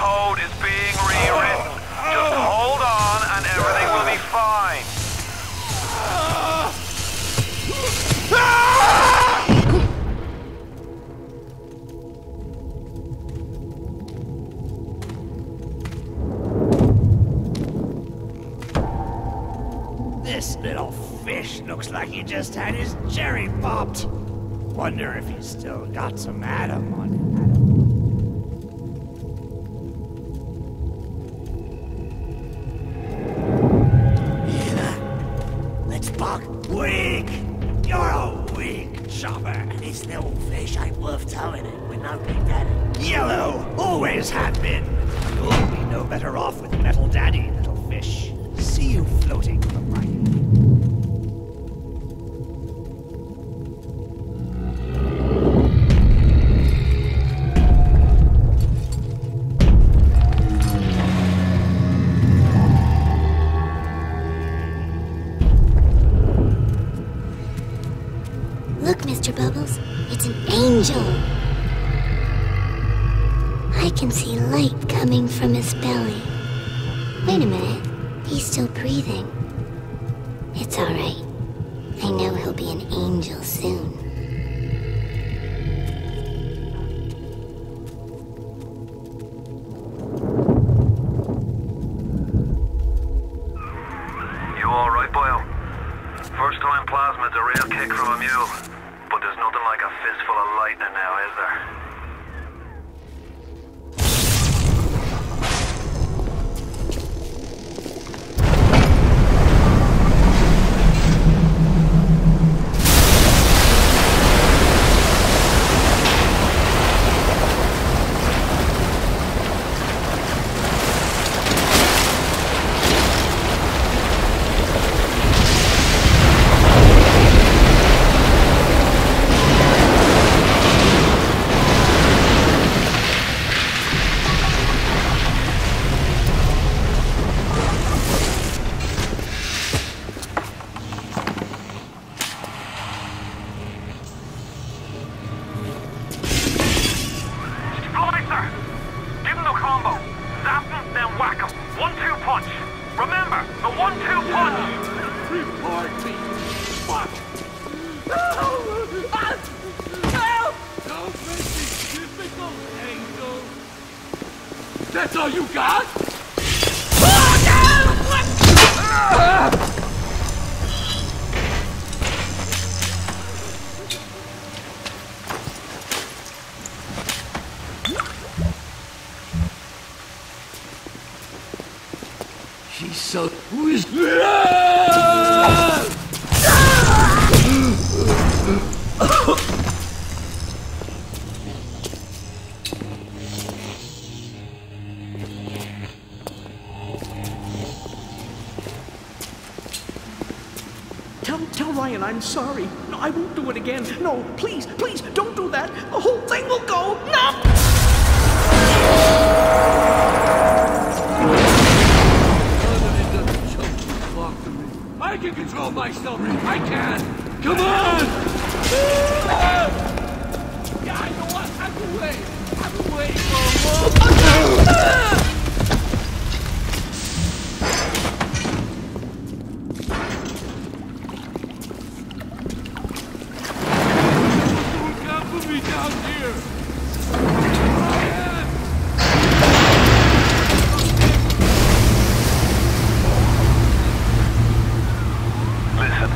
code is being rewritten. Just hold on and everything will be fine. This little fish looks like he just had his cherry popped. Wonder if he's still got some Adam on him. Buck. Weak! You're a weak chopper. This little fish ain't worth towing it with no big daddy. Yellow! Always have been. You'll be no better off with Metal Daddy, little fish. See you floating on the I can see light coming from his belly. Wait a minute, he's still breathing. It's alright. I know he'll be an angel soon. You alright, Boyle? First time plasmid's a real kick from a mule. But there's nothing like a fistful of lightning now, is there? That's all you got? She's so... Who is... Tell, tell Ryan I'm sorry. No, I won't do it again. No, please, please, don't do that. The whole thing will go. No! It doesn't choke you talk to me. I can control myself. I can. Come on! Me down here. Listen,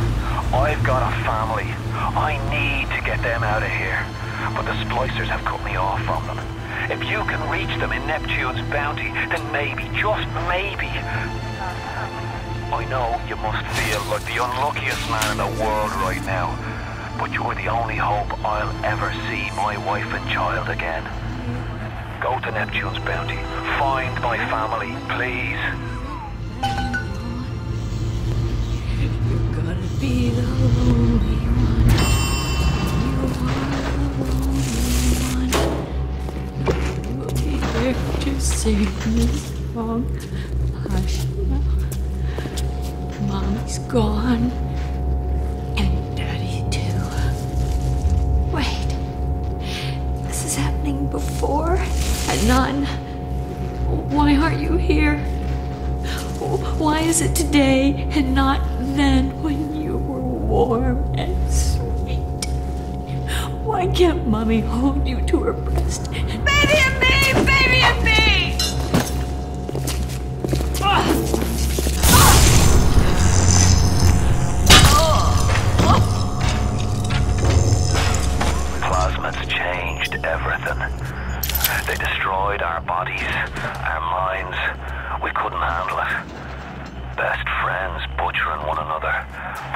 I've got a family. I need to get them out of here. But the splicers have cut me off from them. If you can reach them in Neptune's bounty, then maybe, just maybe. I know you must feel like the unluckiest man in the world right now. But you're the only hope I'll ever see my wife and child again. Go to Neptune's bounty. Find my family, please. You're gonna be the lonely one. You are the lonely one. You will be there to sing this song. Hush now. Mommy's gone. And none? Why aren't you here? Why is it today and not then when you were warm and sweet? Why can't Mommy hold you to her breast? Baby and me! Baby and me! Plasmids changed everything. They destroyed our bodies, our minds. We couldn't handle it. Best friends butchering one another.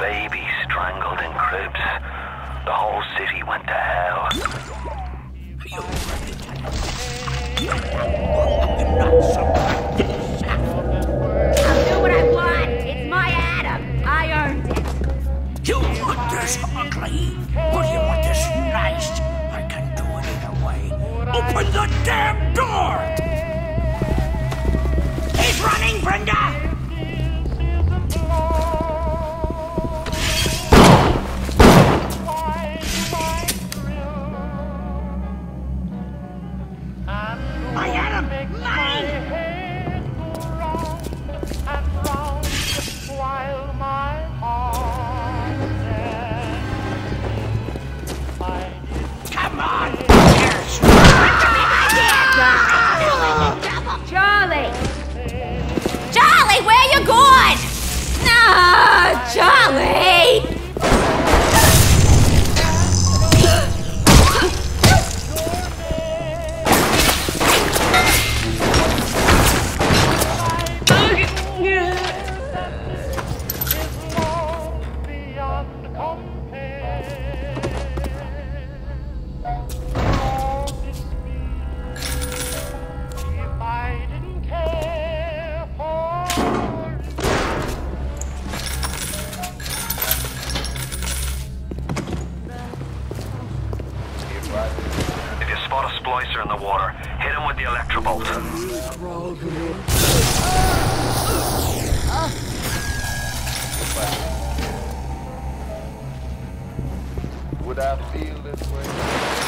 Babies strangled in cribs. The whole city went to hell. Would I feel this way?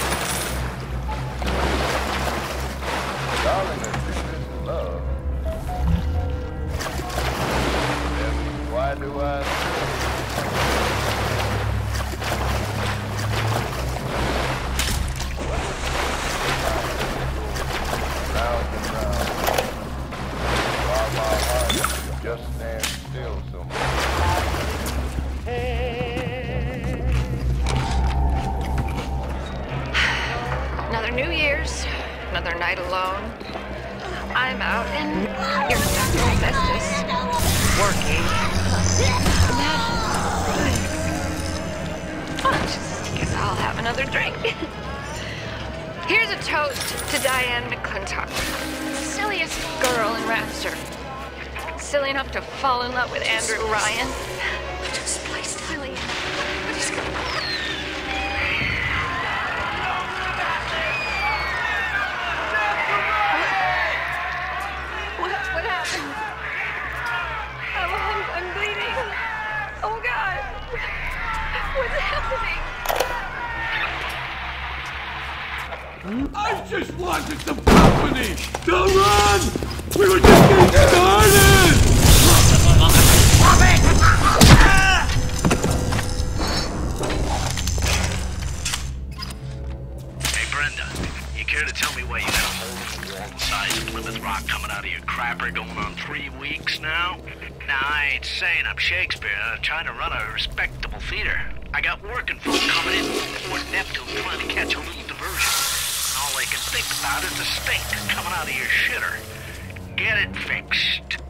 Another night alone. I'm out and you're stuck in asbestos. Working. Imagine. Oh, just guess I'll have another drink. Here's a toast to Diane McClintock. Silliest girl in Rapture. Silly enough to fall in love with Andrew Ryan. I ain't saying I'm Shakespeare. I'm trying to run a respectable theater. I got working folk coming in from Fort Neptune trying to catch a little diversion. And all they can think about is the stink coming out of your shitter. Get it fixed.